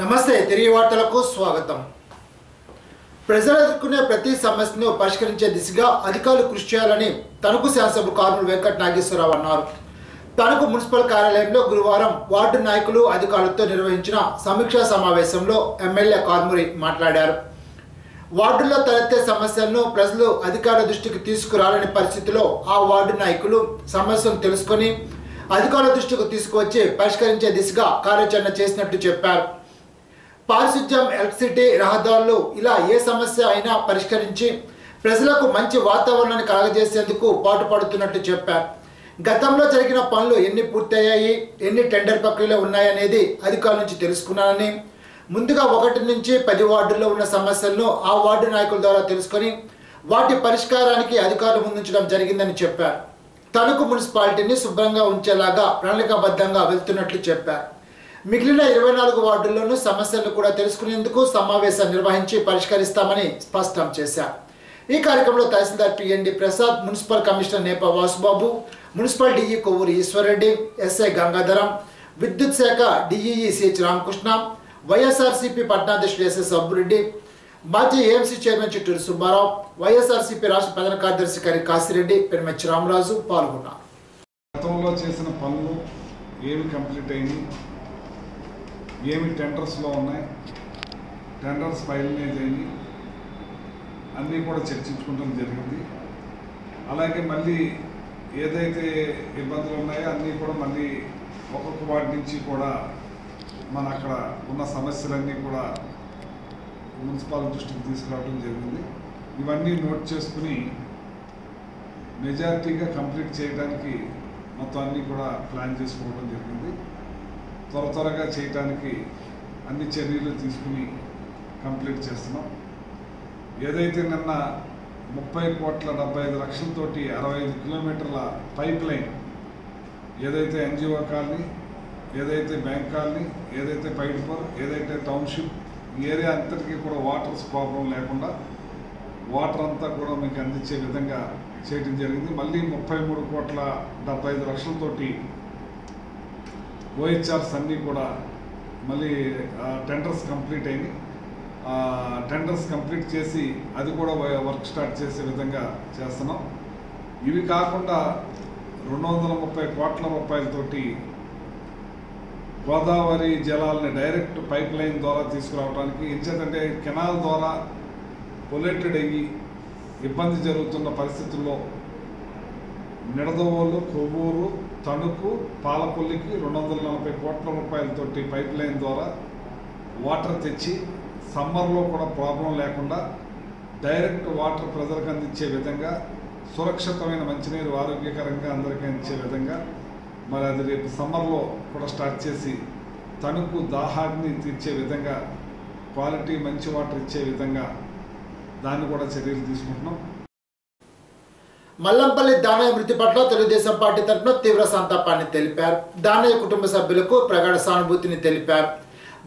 నమస్తే తిరిగి వార్తలకు స్వాగతం. ప్రజలు ఎదుర్కొనే ప్రతి సమస్యను పరిష్కరించే దిశగా అధికారులు కృషి చేయాలని తణుకు శాసనసభ కార్మికులు వెంకట నాగేశ్వరరావు అన్నారు. తణుకు మున్సిపల్ కార్యాలయంలో గురువారం వార్డు నాయకులు అధికారులతో నిర్వహించిన సమీక్షా సమావేశంలో ఎమ్మెల్యే కార్మురి మాట్లాడారు. వార్డుల్లో తలెత్తే సమస్యలను ప్రజలు అధికారుల దృష్టికి తీసుకురాలని పరిస్థితిలో ఆ వార్డు నాయకులు సమస్యను తెలుసుకొని అధికారుల దృష్టికి తీసుకువచ్చి పరిష్కరించే దిశగా కార్యాచరణ చేసినట్టు చెప్పారు. పారిశుద్ధ్యం ఎలక్ట్రిసిటీ రహదారులు ఇలా ఏ సమస్య అయినా పరిష్కరించి ప్రజలకు మంచి వాతావరణాన్ని కలగజేసేందుకు పాటుపడుతున్నట్టు చెప్పారు. గతంలో జరిగిన పనులు ఎన్ని పూర్తయ్యాయి ఎన్ని టెండర్ ప్రక్రియలో ఉన్నాయనేది అధికారుల నుంచి తెలుసుకున్నానని ముందుగా ఒకటి నుంచి పది వార్డుల్లో ఉన్న సమస్యలను ఆ వార్డు నాయకుల ద్వారా తెలుసుకొని వాటి పరిష్కారానికి అధికారులు ముందుంచడం జరిగిందని చెప్పారు. తణుకు మున్సిపాలిటీని శుభ్రంగా ఉంచేలాగా ప్రణాళికాబద్ధంగా వెళ్తున్నట్లు చెప్పారు. మిగిలిన ఇరవై నాలుగు వార్డుల్లోనూ సమస్యలను కూడా తెలుసుకునేందుకు సమావేశం నిర్వహించి పరిష్కరిస్తామని స్పష్టం చేశారు. ఈ కార్యక్రమంలో తహసీల్దార్ PND Prasad municipal commissioner Nepa Vasubabu municipal DE Kovvuru Eswarareddy SI Gangadharam విద్యుత్ శాఖ డిఈఈ సిహెచ్ రామకృష్ణ వైఎస్ఆర్సీపీ పట్నాధ్యక్షుడు ఎస్ఎస్ అబ్బురెడ్డి మాజీ ఏఎంసీ చైర్మన్ చిట్టూరు సుబ్బారావు వైఎస్ఆర్సీపీ రాష్ట్ర ప్రధాన కార్యదర్శి కరి కాశిరెడ్డి పెరుమెచ్చి రామరాజు పాల్గొన్నారు. గతంలో చేసిన పనులు ఏమి కంప్లీట్ అయినాయి? ఏమి టెండర్స్లో ఉన్నాయి? టెండర్స్ ఫైనలైజ్ అయినాయి అన్నీ కూడా చర్చించుకోవడం జరిగింది. అలాగే మళ్ళీ ఏదైతే ఇబ్బందులు ఉన్నాయో అన్నీ కూడా మళ్ళీ ఒక్కొక్క వాటి నుంచి కూడా మన అక్కడ ఉన్న సమస్యలన్నీ కూడా మున్సిపాల్ దృష్టికి తీసుకురావడం జరిగింది. ఇవన్నీ నోట్ చేసుకుని మెజారిటీగా కంప్లీట్ చేయడానికి మొత్తం అన్నీ కూడా ప్లాన్ చేసుకోవడం జరిగింది. త్వర త్వరగా చేయటానికి అన్ని చర్యలు తీసుకుని కంప్లీట్ చేస్తున్నాం. ఏదైతే నిన్న ముప్పై కోట్ల డెబ్బై ఐదు లక్షలతోటి అరవై ఐదు కిలోమీటర్ల పైప్ లైన్ ఏదైతే ఎన్జిఓ కాలనీ ఏదైతే బ్యాంక్ కాలనీ ఏదైతే పైడిపర్ ఏదైతే టౌన్షిప్ ఈ ఏరియా అంతటికీ కూడా వాటర్స్ ప్రాబ్లం లేకుండా వాటర్ అంతా కూడా మీకు అందించే విధంగా చేయడం జరిగింది. మళ్ళీ ముప్పై మూడు కోట్ల డెబ్బై ఐదు లక్షలతోటి ఓహెచ్ఆర్స్ అన్నీ కూడా మళ్ళీ టెండర్స్ కంప్లీట్ అయినాయి. టెండర్స్ కంప్లీట్ చేసి అది కూడా వర్క్ స్టార్ట్ చేసే విధంగా చేస్తున్నాం. ఇవి కాకుండా రెండు వందల ముప్పై కోట్ల రూపాయలతోటి గోదావరి జలాలని డైరెక్ట్ పైప్ లైన్ ద్వారా తీసుకురావడానికి ఎంచేతంటే కెనాల్ ద్వారా పొల్యూటెడ్ అయ్యి ఇబ్బంది జరుగుతున్న పరిస్థితుల్లో నిడదవోలు కొవ్వూరు తణుకు పాలపల్లికి రెండు వందల నలభై కోట్ల రూపాయలతోటి పైప్ లైన్ ద్వారా వాటర్ తెచ్చి సమ్మర్లో కూడా ప్రాబ్లం లేకుండా డైరెక్ట్ వాటర్ ప్రజలకు అందించే విధంగా సురక్షితమైన మంచినీరు ఆరోగ్యకరంగా అందరికీ అందించే విధంగా మరి అది రేపు సమ్మర్లో కూడా స్టార్ట్ చేసి తణుకు దాహాన్ని తీర్చే విధంగా క్వాలిటీ మంచి వాటర్ ఇచ్చే విధంగా దాన్ని కూడా చర్యలు తీసుకుంటున్నాం. మల్లంపల్లి దానయ్య మృతి పట్ల తెలుగుదేశం పార్టీ తరఫున తీవ్ర సంతాపాన్ని తెలిపారు. దానయ్య కుటుంబ సభ్యులకు ప్రగాఢ సానుభూతిని తెలిపారు.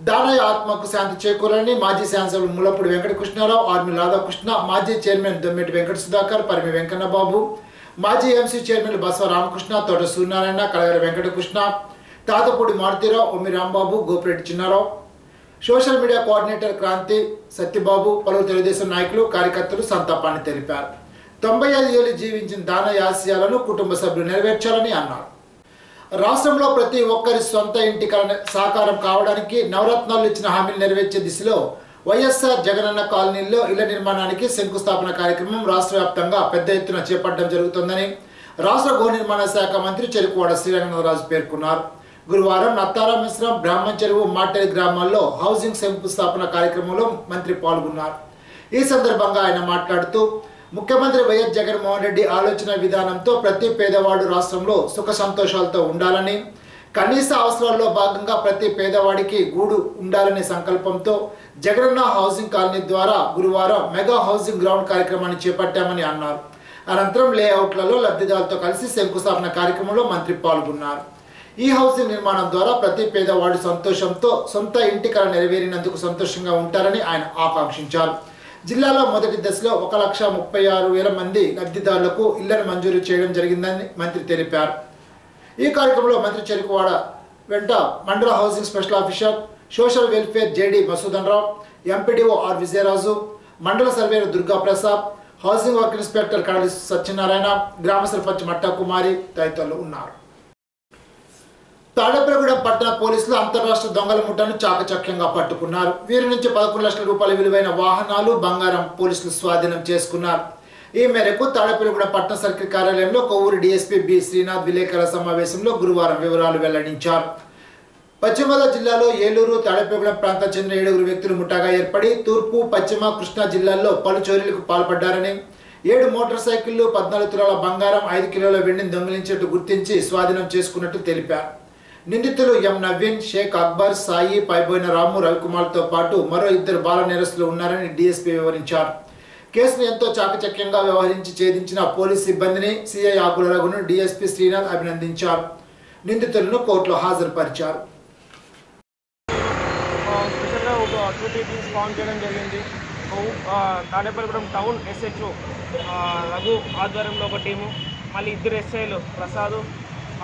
దానయ్య ఆత్మకు శాంతి చేకూరాలని మాజీ శాసనసభ్యులు ముల్లపూడి వెంకటకృష్ణారావు ఆర్మి రాధాకృష్ణ మాజీ చైర్మన్ దొమ్మిటి వెంకట సుధాకర్ పరిమి వెంకన్నబాబు మాజీ MC chairman Basava Ramakrishna Thota Suryanarayana Kalagara Venkatakrishna Tatapudi Marutirao Ommi Rambabu Gopireddy Chinnarao. Social media coordinator Kranti Satyababu పలువురు తెలుగుదేశం నాయకులు కార్యకర్తలు సంతాపాన్ని తెలిపారు. తొంభై ఐదు ఏళ్ళు జీవించిన దాన ఆశయాలను కుటుంబ సభ్యులు నెరవేర్చాలని అన్నారు. రాష్ట్రంలో ప్రతి ఒక్కరి సొంత ఇంటి సాకారం కావడానికి నవరత్నాలు ఇచ్చిన హామీలు నెరవేర్చే దిశలో వైఎస్ఆర్ జగనన్న కాలనీలో ఇళ్ళ నిర్మాణానికి శంకుస్థాపన కార్యక్రమం రాష్ట్ర వ్యాప్తంగా పెద్ద ఎత్తున చేపట్టడం జరుగుతుందని రాష్ట్ర గృహ నిర్మాణ శాఖ మంత్రి చెరుకువాడ శ్రీరంగనాథరాజు పేర్కొన్నారు. గురువారం నత్తారా మిశ్రం బ్రాహ్మణ చెరువు మాటేరి గ్రామాల్లో హౌసింగ్ శంకుస్థాపన కార్యక్రమంలో మంత్రి పాల్గొన్నారు. ఈ సందర్భంగా ఆయన మాట్లాడుతూ ముఖ్యమంత్రి వైఎస్ జగన్మోహన్ రెడ్డి ఆలోచన విధానంతో ప్రతి పేదవాడు రాష్ట్రంలో సుఖ సంతోషాలతో ఉండాలని కనీస అవసరాల్లో భాగంగా ప్రతి పేదవాడికి గూడు ఉండాలనే సంకల్పంతో జగనన్న హౌసింగ్ కాలనీ ద్వారా గురువారం మెగా హౌసింగ్ గ్రౌండ్ కార్యక్రమాన్ని చేపట్టామని అన్నారు. అనంతరం లేఅవుట్లలో లబ్ధిదారులతో కలిసి శంకుస్థాపన కార్యక్రమంలో మంత్రి పాల్గొన్నారు. ఈ హౌసింగ్ నిర్మాణం ద్వారా ప్రతి పేదవాడి సంతోషంతో సొంత ఇంటి కళ నెరవేరినందుకు సంతోషంగా ఉంటారని ఆయన ఆకాంక్షించారు. జిల్లాలో మొదటి దశలో ఒక లక్ష ముప్పై ఆరు వేల మంది లబ్ధిదారులకు ఇళ్ళను మంజూరు చేయడం జరిగిందని మంత్రి తెలిపారు. ఈ కార్యక్రమంలో మంత్రి చెరుకువాడ వెంట మండల housing special officer social welfare JD Masudan Rao MPDO R Vijayaraju మండల surveyor Durga Prasad housing work inspector Kadali Satyanarayana గ్రామ సర్పంచ్ మట్టా కుమారి తదితరులు ఉన్నారు. తాడేపల్లిగూడెం పట్టణ పోలీసులు అంతరాష్ట్ర దొంగల ముఠాను చాకచక్యంగా పట్టుకున్నారు. వీరి నుంచి పదకొండు లక్షల రూపాయల విలువైన వాహనాలు బంగారం పోలీసులు స్వాధీనం చేసుకున్నారు. ఈ మేరకు తాడేపల్లిగూడెం పట్టణ సర్కిల్ కార్యాలయంలో కొవ్వూరు డీఎస్పీ బి శ్రీనాథ్ విలేకరుల సమావేశంలో గురువారం వివరాలు వెల్లడించారు. పశ్చిమ గోదావరి జిల్లాలో ఏలూరు తాడేపల్లిగూడెం ప్రాంతం చెందిన ఏడుగురు వ్యక్తులు ముఠాగా ఏర్పడి తూర్పు పశ్చిమ కృష్ణా జిల్లాల్లో పలు చోరీలకు పాల్పడ్డారని ఏడు మోటార్ సైకిళ్ళు పద్నాలుగు తులాల బంగారం ఐదు కిలోల వెండిని దొంగిలించినట్టు గుర్తించి స్వాధీనం చేసుకున్నట్టు తెలిపారు. నిందితులు ఎం నవీన్ షేక్ అక్బర్ సాయి పైబోయిన రాము రవికుమార్తో పాటు మరో ఇద్దరు బాల నేరస్తులు ఉన్నారని డీఎస్పీ వివరించారు. కేసును ఎంతో చాకచక్యంగా వ్యవహరించి ఛేదించిన పోలీస్ సిబ్బందిని సిఐ ఆకుల రఘును డీఎస్పీ శ్రీనాథ్ అభినందించారు. నిందితులను కోర్టులో హాజరుపరిచారు. ఒక చేయడం జరిగింది. తాడేపల్లిగూడెం టౌన్ ఎస్హెచ్ఓ రఘు ఆధ్వర్యంలో ఒక టీము మళ్ళీ ఇద్దరు ఎస్ఐలు ప్రసాద్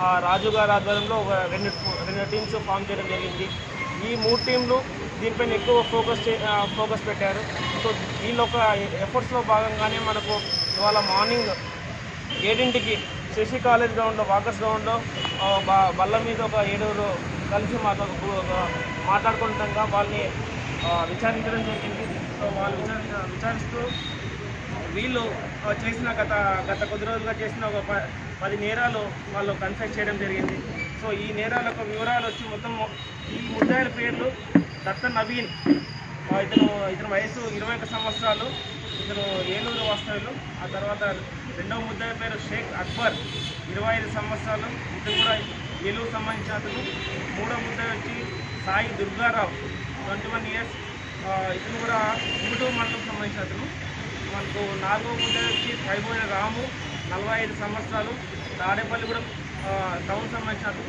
రాజు గారి ఆధ్వర్యంలో ఒక రెండు రెండు టీమ్స్ ఫామ్ చేయడం జరిగింది. ఈ మూడు టీంలు దీనిపైన ఎక్కువ ఫోకస్ చే ఫోకస్ పెట్టారు. సో వీళ్ళ ఒక ఎఫర్ట్స్లో భాగంగానే మనకు ఇవాళ మార్నింగ్ ఏడింటికి శశి కాలేజ్ గ్రౌండ్లో వాకర్స్ గ్రౌండ్లో బల్ల మీద ఒక ఏడుగురు కలిసి మాతో ఒక- వాళ్ళని విచారించడం జరిగింది. సో వాళ్ళు విచారి విచారిస్తూ వీళ్ళు చేసిన గత గత కొద్ది రోజులుగా చేసిన ఒక ప- పది నేరాలు వాళ్ళు కన్ఫెస్ చేయడం జరిగింది. సో ఈ నేరాల యొక్క వివరాలు వచ్చి మొత్తం ఈ ముద్దాయిల పేర్లు దత్త నవీన్ ఇతను ఇతని వయసు ఇరవై ఒక సంవత్సరాలు ఇతను ఏలూరు వాస్తవ్యులు. ఆ తర్వాత రెండవ ముద్దాయి పేరు షేక్ అక్బర్ ఇరవై ఐదు సంవత్సరాలు. ఇతను కూడా ఏలూరు సంబంధించిన అతను. మూడవ ముద్దాయి వచ్చి Sai Durgarao twenty one years. ఇతను కూడా గుంటూరు మండలం సంబంధించిన అతను. మనకు నాలుగో ముద్దాయి వచ్చి పైబోయిన రాము నలభై ఐదు సంవత్సరాలు తాడేపల్లి కూడా టౌన్ సంబంధించినట్టు.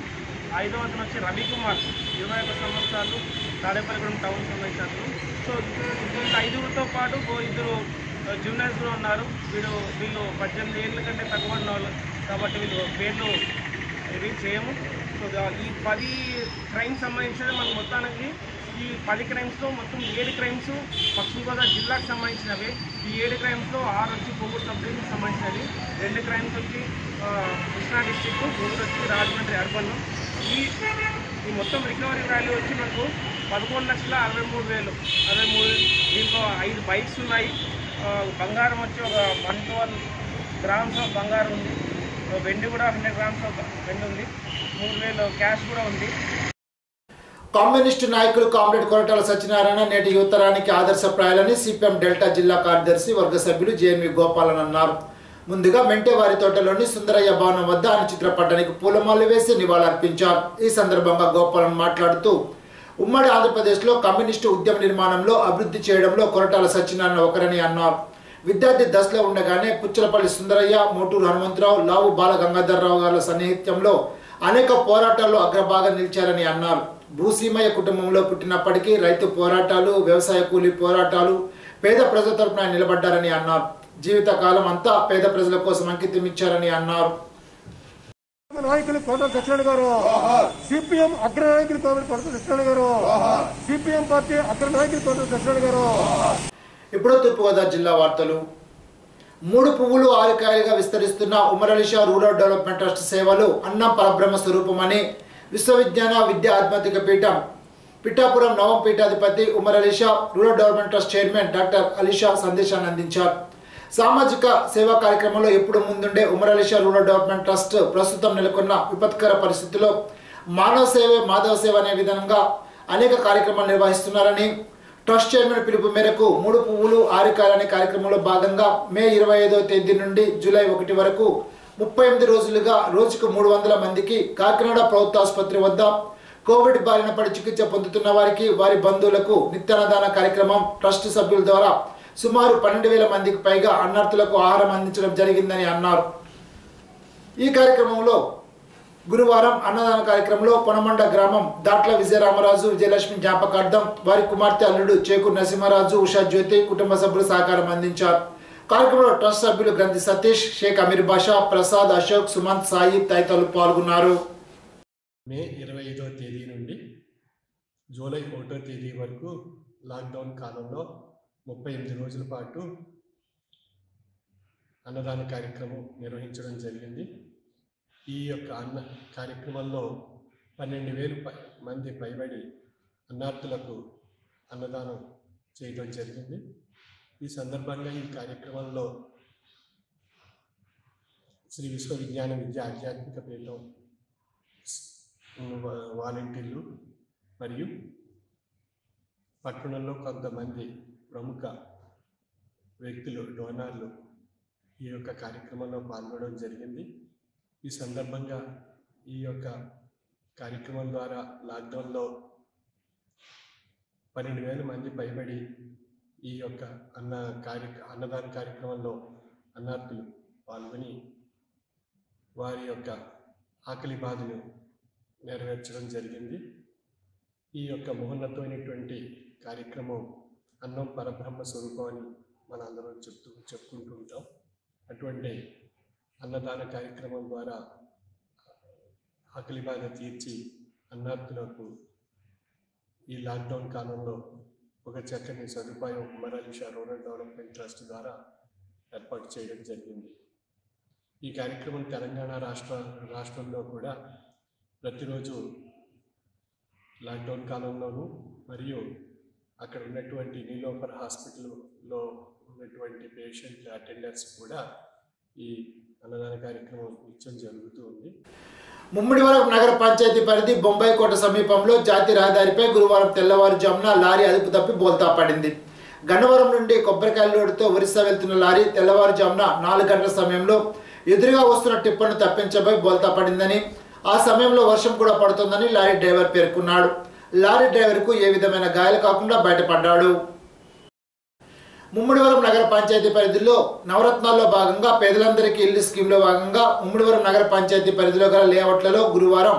ఐదో అతను వచ్చి రవికుమార్ ఇరవై ఒక సంవత్సరాలు తాడేపల్లిగూడెం టౌన్ సంబంధించిన సో వీళ్ళు ఐదుగురితో పాటు ఇద్దరు జూనియర్స్ కూడా ఉన్నారు. వీళ్ళు వీళ్ళు పద్దెనిమిది ఏళ్ళ కంటే తక్కువ ఉన్న వాళ్ళు కాబట్టి వీళ్ళు పేర్లు ఇది చేయము. సో ఈ పది క్రైమ్ సంబంధించిన మనకు మొత్తానికి ఈ పది క్రైమ్స్లో మొత్తం ఏడు క్రైమ్స్ పశ్చిమ గోదావరి జిల్లాకు సంబంధించినవి. ఈ ఏడు క్రైమ్స్లో ఆరు వచ్చి కొవ్వూరు సబ్ డివిజన్కి సంబంధించినవి. రెండు క్రైమ్స్ వచ్చి కృష్ణా డిస్టిక్ మూడు వచ్చి రాజమండ్రి అర్బన్. ఈ ఈ మొత్తం రికవరీ వాల్యూ వచ్చి మనకు పదకొండు లక్షల అరవై మూడు వేలు. అరవై మూడు దీంట్లో ఐదు బైక్స్ ఉన్నాయి. బంగారం వచ్చి ఒక వన్ ట్వెల్వ్ గ్రామ్స్ ఆఫ్ బంగారం ఉంది. వెండి కూడా హండ్రెడ్ గ్రామ్స్ ఆఫ్ వెండి ఉంది. మూడు వేలు క్యాష్ కూడా ఉంది. కమ్యూనిస్టు నాయకులు కామ్రేడ్ కొరటాల సత్యనారాయణ నేటి యువతరానికి ఆదర్శప్రాయాలని సిపిఎం డెల్టా జిల్లా కార్యదర్శి వర్గ సభ్యులు జేఎన్వి గోపాలన్ అన్నారు. ముందుగా మెంటేవారి తోటలోని సుందరయ్య భవనం వద్ద ఆయన చిత్రపటానికి పూలమాలు వేసి నివాళులర్పించారు. ఈ సందర్భంగా గోపాలన్ మాట్లాడుతూ ఉమ్మడి ఆంధ్రప్రదేశ్లో కమ్యూనిస్టు ఉద్యమ నిర్మాణంలో అభివృద్ధి చేయడంలో కొరటాల సత్యనారాయణ ఒకరని అన్నారు. విద్యార్థి దశలో ఉండగానే పుచ్చలపల్లి సుందరయ్య మోటూరు హనుమంతరావు లావు బాల గంగాధర్రావు గారి సన్నిహిత్యంలో అనేక పోరాటాల్లో అగ్రభాగం నిలిచారని అన్నారు. భూసీమయ్య కుటుంబంలో పుట్టినప్పటికీ రైతు పోరాటాలు వ్యవసాయ కూలీ పోరాటాలు పేద ప్రజల తరపున నిలబడ్డారని అన్నారు. జీవితకాలం అంతా పేద ప్రజల కోసం అంకితం ఇచ్చారని అన్నారు. నాయకులు కోట సత్యనారాయణ గారు సిపిఎం అగ్ర నాయకులు కోట సత్యనారాయణ గారు సిపిఎం పార్టీ అగ్ర నాయకులు కోట సత్యనారాయణ గారు. ఇప్పుడు తూర్పుగోదావరి జిల్లా వార్తలు. మూడు పువ్వులు ఆరు కాయలుగా విస్తరిస్తున్న ఉమరలిషా రూరల్ డెవలప్మెంట్ ట్రస్ట్ సేవలు అన్నం పరబ్రహ్మ స్వరూపమని విశ్వవిజ్ఞాన విద్యా ఆధ్యాత్మిక పీఠం పిఠాపురం నవం పీఠాధిపతి Umar Alisha rural development trust chairman doctor Alisha సందేశాన్ని అందించారు. సామాజిక సేవా కార్యక్రమంలో ఎప్పుడు ముందుండే Umar Alisha rural development trust ప్రస్తుతం నెలకొన్న విపత్కర పరిస్థితుల్లో మానవ సేవే మాధవ సేవ అనే విధంగా అనేక కార్యక్రమాలు నిర్వహిస్తున్నారని ట్రస్ట్ చైర్మన్ పిలుపు మేరకు మూడు పువ్వులు ఆరికాయలు అనే కార్యక్రమంలో భాగంగా మే ఇరవై ఐదవ తేదీ నుండి జూలై ఒకటి వరకు ముప్పై ఎనిమిది రోజులుగా రోజుకు మూడు వందల మందికి కాకినాడ ప్రభుత్వ ఆసుపత్రి వద్ద కోవిడ్ బారిన పడి చికిత్స పొందుతున్న వారికి వారి బంధువులకు నిత్యాన్నదాన కార్యక్రమం ట్రస్ట్ సభ్యుల ద్వారా సుమారు పన్నెండు వేల మందికి పైగా అన్నార్థులకు ఆహారం అందించడం జరిగిందని అన్నారు. ఈ కార్యక్రమంలో గురువారం అన్నదాన కార్యక్రమంలో కొనమండ గ్రామం దాట్ల విజయరామరాజు విజయలక్ష్మి జ్ఞాపకార్థం వారి కుమార్తె అల్లుడు చేకూరు నరసింహరాజు ఉషా జ్యోతి కుటుంబ సభ్యులు సహకారం అందించారు. కార్యక్రమంలో ట్రస్ట్ సభ్యులు గ్రంథి సతీష్ షేక్ అమీర్ బాషా ప్రసాద్ అశోక్ సుమంత్ సాయి తదితరులు పాల్గొన్నారు. మే ఇరవై ఐదవ తేదీ నుండి జూలై ఒకటో తేదీ వరకు లాక్డౌన్ కాలంలో ముప్పై ఎనిమిది రోజుల పాటు అన్నదాన కార్యక్రమం నిర్వహించడం జరిగింది. ఈ యొక్క అన్న కార్యక్రమంలో పన్నెండు వేలు మంది పైబడి అన్నార్థులకు అన్నదానం చేయడం జరిగింది. ఈ సందర్భంగా ఈ కార్యక్రమంలో శ్రీ విశ్వవిజ్ఞాన విద్య ఆధ్యాత్మిక పీఠం వాలంటీర్లు మరియు పట్టణంలో కొంతమంది ప్రముఖ వ్యక్తులు డోనార్లు ఈ యొక్క కార్యక్రమంలో పాల్గొనడం జరిగింది. ఈ సందర్భంగా ఈ యొక్క కార్యక్రమం ద్వారా లాక్డౌన్లో పన్నెండు వేల మంది పైబడి ఈ యొక్క అన్న కార్య అన్నదాన కార్యక్రమంలో అన్నార్థులు పాల్గొని వారి యొక్క ఆకలి బాధను నెరవేర్చడం జరిగింది. ఈ యొక్క మహోన్నతమైనటువంటి కార్యక్రమం అన్నం పరబ్రహ్మ స్వరూపం అని మనందరం చెప్తూ చెప్పుకుంటూ ఉంటాం. అటువంటి అన్నదాన కార్యక్రమం ద్వారా ఆకలి బాధ తీర్చి అన్నార్థులకు ఈ లాక్డౌన్ కాలంలో ఒక చక్కని సదుపాయం Umar Alisha rural development trust ద్వారా ఏర్పాటు చేయడం జరిగింది. ఈ కార్యక్రమం తెలంగాణ రాష్ట్ర రాష్ట్రంలో కూడా ప్రతిరోజు లాక్డౌన్ కాలంలోనూ మరియు అక్కడ ఉన్నటువంటి నీలోఫర్ హాస్పిటల్లో ఉన్నటువంటి పేషెంట్ అటెండర్స్ కూడా ఈ అన్నదాన కార్యక్రమం నిత్యం జరుగుతూ ఉంది. ముమ్మిడివరం నగర పంచాయతీ పరిధి బొంబాయి కోట సమీపంలో జాతీయ రహదారిపై గురువారం తెల్లవారుజామున లారీ అదుపు తప్పి బోల్తా పడింది. గన్నవరం నుండి కొబ్బరికాయల లోడుతో ఒరిస్సా వెళ్తున్న లారీ తెల్లవారుజామున నాలుగు గంటల సమయంలో ఎదురుగా వస్తున్న టిప్పర్ను తప్పించబోయి బోల్తా పడిందని ఆ సమయంలో వర్షం కూడా పడుతుందని లారీ డ్రైవర్ పేర్కొన్నాడు. లారీ డ్రైవర్కు ఏ విధమైన గాయాలు కాకుండా బయటపడ్డాడు. ముమ్మడివరం నగర పంచాయతీ పరిధిలో నవరత్నాల్లో భాగంగా పేదలందరికీ ఇల్లు స్కీమ్లో భాగంగా ముమ్మడివరం నగర పంచాయతీ పరిధిలో గల లేఅవుట్లలో గురువారం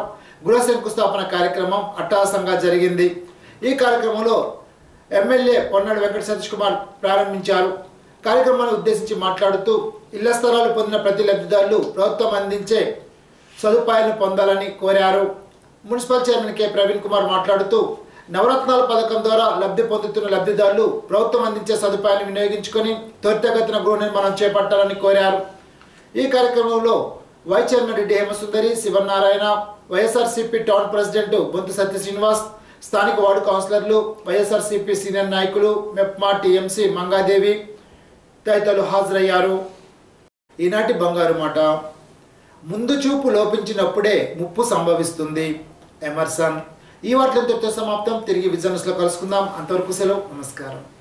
గృహ శంకుస్థాపన కార్యక్రమం అట్టహాసంగా జరిగింది. ఈ కార్యక్రమంలో ఎమ్మెల్యే పొన్నాడు వెంకట సతీష్ కుమార్ ప్రారంభించారు. కార్యక్రమాన్ని ఉద్దేశించి మాట్లాడుతూ ఇళ్ళ స్థలాలు పొందిన ప్రతి లబ్ధిదారులు ప్రభుత్వం అందించే సదుపాయాలను పొందాలని కోరారు. Municipal chairman K. Praveen Kumar మాట్లాడుతూ నవరత్నాల పథకం ద్వారా లబ్ధి పొందుతున్న లబ్ధిదారులు ప్రభుత్వం అందించే సదుపాయాన్ని వినియోగించుకొని త్వరితగతిన గృహ నిర్మాణం చేపట్టాలని కోరారు. ఈ కార్యక్రమంలో vice chairman Reddy Hemasundari Sivanarayana YSRCP town president Bontu Satya Srinivas స్థానిక వార్డు కౌన్సిలర్లు వైఎస్ఆర్సీపీ సీనియర్ నాయకులు మెప్మా టీఎంసీ మంగాదేవి తదితరులు హాజరయ్యారు. ఈనాటి బంగారు మాట. ముందు చూపు లోపించినప్పుడే ముప్పు సంభవిస్తుంది. ఎమర్సన్ ఈ వార్తలతో సమాప్తం తిరిగి విజనస్లో కలుసుకుందాం అంతవరకు సెలవు నమస్కారం